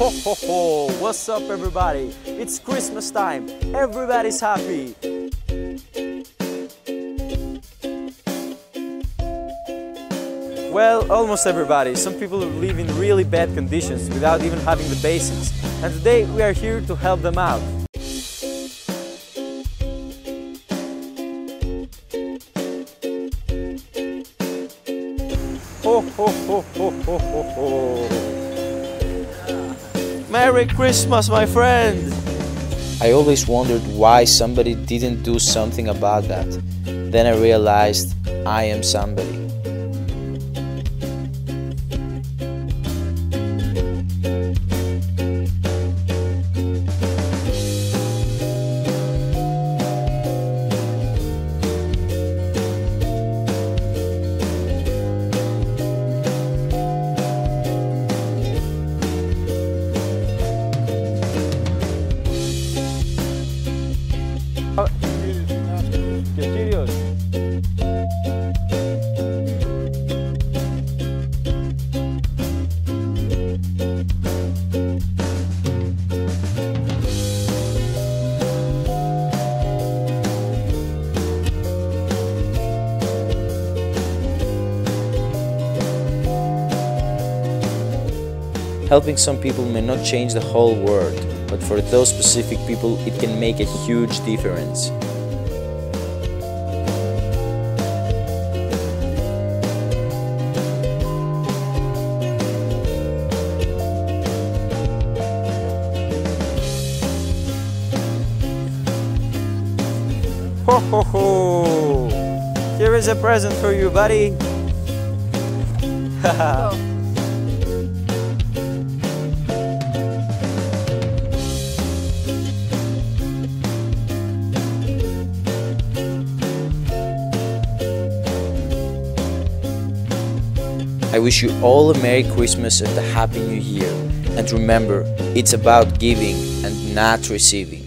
Ho ho ho! What's up, everybody? It's Christmas time. Everybody's happy. Well, almost everybody. Some people live in really bad conditions without even having the basics. And today we are here to help them out. Ho ho ho ho ho ho ho! Merry Christmas, my friend! I always wondered why somebody didn't do something about that. Then I realized I am somebody. Helping some people may not change the whole world, but for those specific people, it can make a huge difference. Ho ho ho! Here is a present for you, buddy. Haha. Oh. I wish you all a Merry Christmas and a Happy New Year. And remember, it's about giving and not receiving.